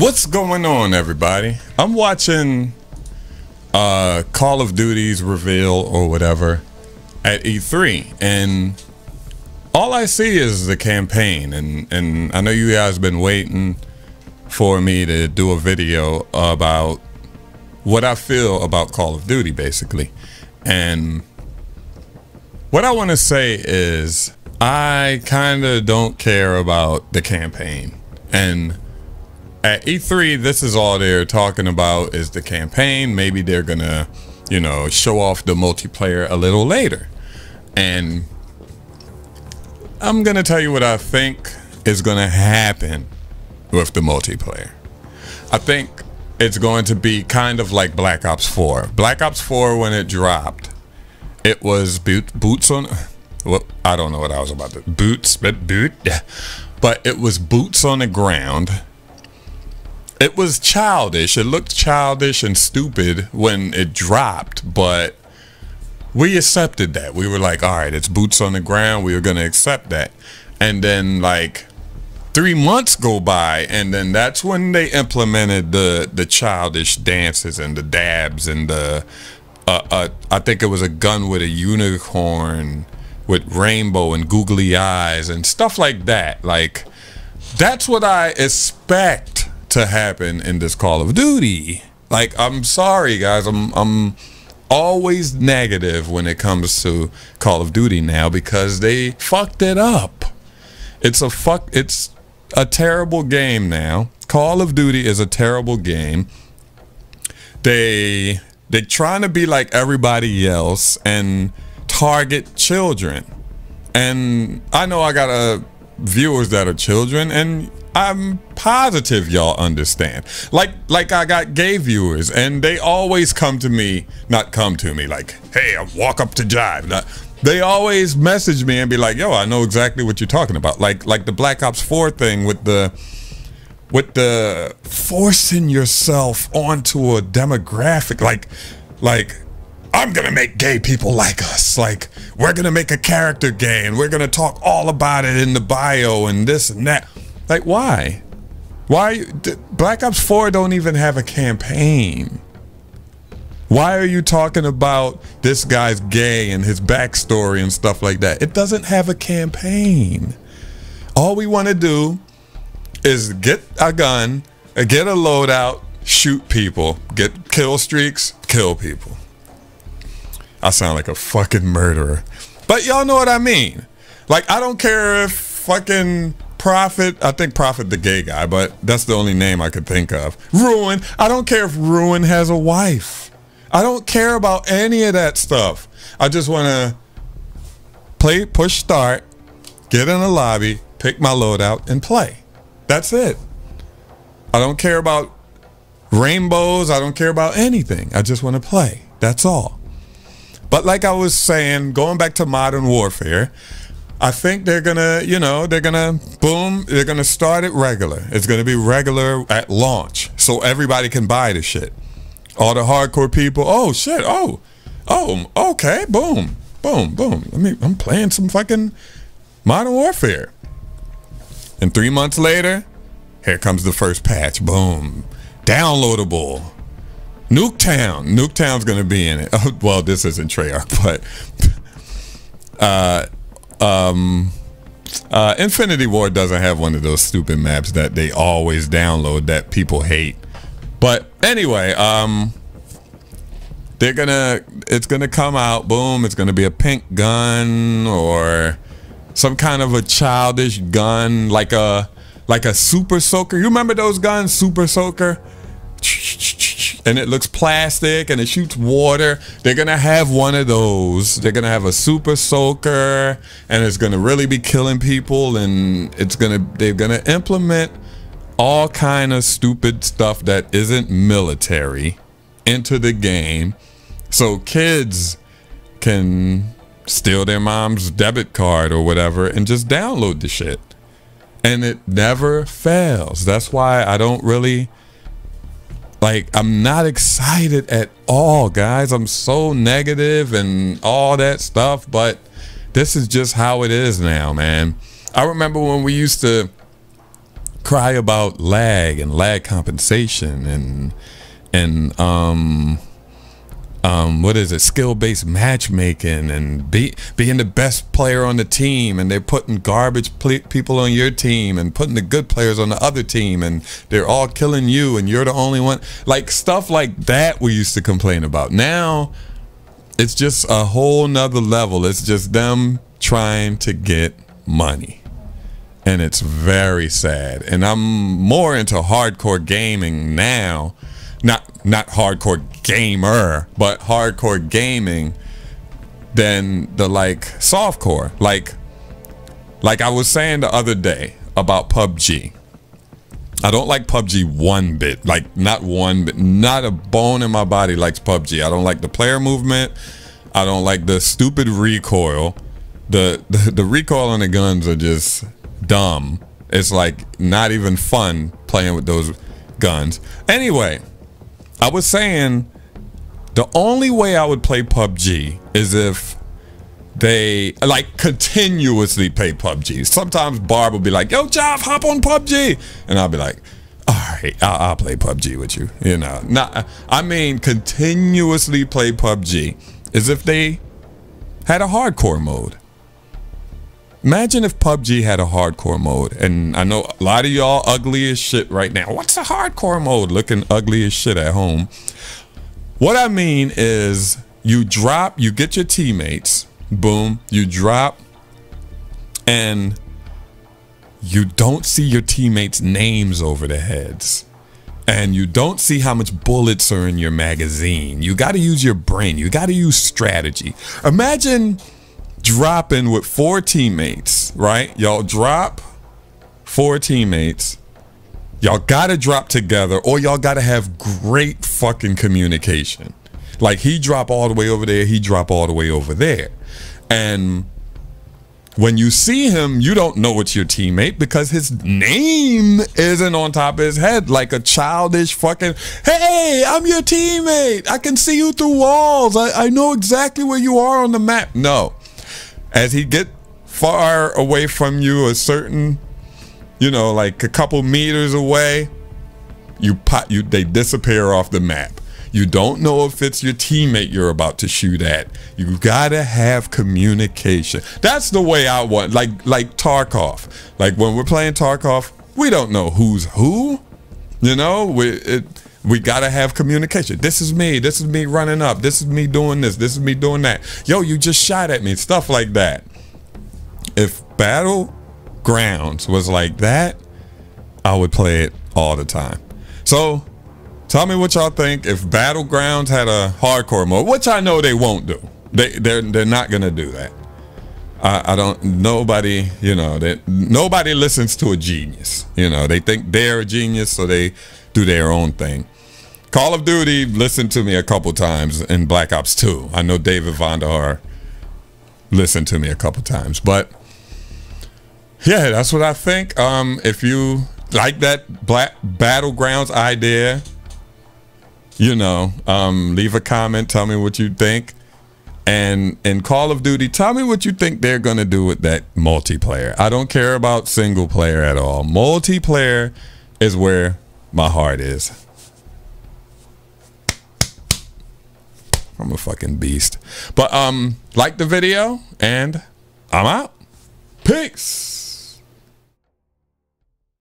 What's going on, everybody? I'm watching uh, Call of Duty's reveal or whatever at E3, and all I see is the campaign, and and I know you guys been waiting for me to do a video about what I feel about Call of Duty, basically, and what I want to say is I kind of don't care about the campaign, and at E3, this is all they're talking about is the campaign. Maybe they're gonna, you know, show off the multiplayer a little later. And I'm gonna tell you what I think is gonna happen with the multiplayer. I think it's going to be kind of like Black Ops 4. Black Ops 4, when it dropped, it was boot, boots on. Well, I don't know what I was about to boots, but boot, but it was boots on the ground it was childish. It looked childish and stupid when it dropped, but we accepted that. We were like, all right, it's boots on the ground. We were going to accept that. And then, like, three months go by, and then that's when they implemented the, the childish dances and the dabs and the, uh, uh, I think it was a gun with a unicorn with rainbow and googly eyes and stuff like that. Like, that's what I expect to happen in this Call of Duty. Like, I'm sorry, guys. I'm I'm always negative when it comes to Call of Duty now because they fucked it up. It's a fuck. It's a terrible game now. Call of Duty is a terrible game. They they're trying to be like everybody else and target children. And I know I got a viewers that are children and I'm positive y'all understand. Like like I got gay viewers and they always come to me, not come to me like, "Hey, I walk up to Jive." they always message me and be like, "Yo, I know exactly what you're talking about." Like like the Black Ops 4 thing with the with the forcing yourself onto a demographic like like I'm gonna make gay people like us. Like we're gonna make a character gay and we're gonna talk all about it in the bio and this and that. Like, why? Why? Black Ops 4 don't even have a campaign. Why are you talking about this guy's gay and his backstory and stuff like that? It doesn't have a campaign. All we want to do is get a gun, get a loadout, shoot people, get kill streaks, kill people. I sound like a fucking murderer. But y'all know what I mean. Like, I don't care if fucking Prophet, I think Prophet the gay guy, but that's the only name I could think of. Ruin, I don't care if Ruin has a wife. I don't care about any of that stuff. I just want to play, push start, get in the lobby, pick my loadout, and play. That's it. I don't care about rainbows. I don't care about anything. I just want to play. That's all. But like I was saying, going back to Modern Warfare, I think they're gonna, you know, they're gonna boom, they're gonna start it regular. It's gonna be regular at launch, so everybody can buy the shit. All the hardcore people, oh shit, oh, oh, okay, boom, boom, boom. Let me, I'm playing some fucking Modern Warfare. And three months later, here comes the first patch. Boom, downloadable. Nuketown. Nuketown's gonna be in it. Oh, well, this isn't Treyarch, but uh, um, uh, Infinity Ward doesn't have one of those stupid maps that they always download that people hate. But anyway, um, they're gonna, it's gonna come out, boom, it's gonna be a pink gun or some kind of a childish gun, like a, like a super soaker. You remember those guns, super soaker? And it looks plastic and it shoots water. They're gonna have one of those. They're gonna have a super soaker and it's gonna really be killing people and it's gonna they're gonna implement all kind of stupid stuff that isn't military into the game so kids can steal their mom's debit card or whatever and just download the shit. And it never fails. That's why I don't really like I'm not excited at all, guys. I'm so negative and all that stuff, but this is just how it is now, man. I remember when we used to cry about lag and lag compensation and and um um, what is it? Skill-based matchmaking and be, being the best player on the team, and they're putting garbage ple- people on your team and putting the good players on the other team, and they're all killing you, and you're the only one. Like stuff like that, we used to complain about. Now, it's just a whole nother level. It's just them trying to get money, and it's very sad. And I'm more into hardcore gaming now not not hardcore gamer, but hardcore gaming than the like softcore. Like like I was saying the other day about PUBG. I don't like PUBG one bit. Like not one bit. Not a bone in my body likes PUBG. I don't like the player movement. I don't like the stupid recoil. The the, the recoil on the guns are just dumb. It's like not even fun playing with those guns. Anyway, I was saying the only way I would play PUBG is if they like continuously play PUBG. Sometimes Barb will be like, "Yo, Jeff, hop on PUBG," and I'll be like, "All right, I'll, I'll play PUBG with you." You know, not I mean continuously play PUBG as if they had a hardcore mode. Imagine if PUBG had a hardcore mode, and I know a lot of y'all ugly as shit right now. What's a hardcore mode? Looking ugly as shit at home. What I mean is, you drop, you get your teammates, boom, you drop, and you don't see your teammates' names over their heads. And you don't see how much bullets are in your magazine. You got to use your brain. You got to use strategy. Imagine dropping with four teammates, right? Y'all drop four teammates. Y'all gotta drop together or y'all gotta have great fucking communication. Like he drop all the way over there, he drop all the way over there. And when you see him, you don't know it's your teammate because his name isn't on top of his head like a childish fucking, hey, I'm your teammate. I can see you through walls. I, I know exactly where you are on the map. No as he get far away from you, a certain, you know, like a couple meters away, you pot you they disappear off the map. You don't know if it's your teammate you're about to shoot at. You gotta have communication. That's the way I want. Like like Tarkov. Like when we're playing Tarkov, we don't know who's who. You know, we it, we gotta have communication. This is me. This is me running up. This is me doing this. This is me doing that. Yo, you just shot at me. Stuff like that. If Battlegrounds was like that, I would play it all the time. So tell me what y'all think if Battlegrounds had a hardcore mode, which I know they won't do. They they're they're not gonna do that. I, I don't nobody, you know, that nobody listens to a genius. You know, they think they're a genius, so they do their own thing. Call of Duty listened to me a couple times in Black Ops 2. I know David Vonderhaar listened to me a couple times, but yeah, that's what I think. Um, if you like that Black Battlegrounds idea, you know, um, leave a comment. Tell me what you think. And in Call of Duty, tell me what you think they're going to do with that multiplayer. I don't care about single player at all. Multiplayer is where my heart is. I'm a fucking beast. But um like the video and I'm out. Peace.